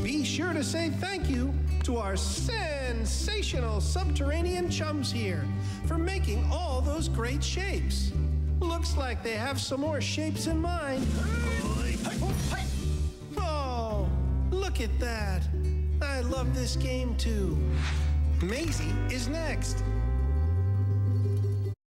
Be sure to say thank you to our sensational subterranean chums here for making all those great shapes. Looks like they have some more shapes in mind. Oh, look at that. I love this game too. Maisy is next.